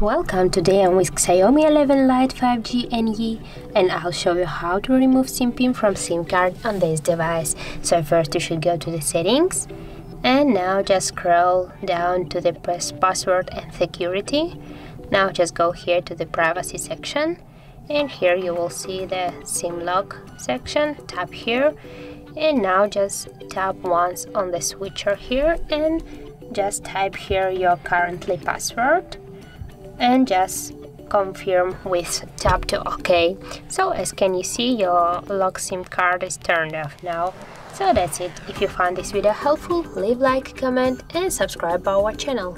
Welcome, today I'm with Xiaomi 11 Lite 5G NE and I'll show you how to remove SIM pin from SIM card on this device. So first you should go to the settings and now just scroll down to the press password and security. Now just go here to the privacy section and here you will see the SIM lock section. Tap here and now just tap once on the switcher here and just type here your currently password and just confirm with tap to OK. So as can you see your lock SIM card is turned off now. So that's it. If you found this video helpful, leave like, comment and subscribe our channel.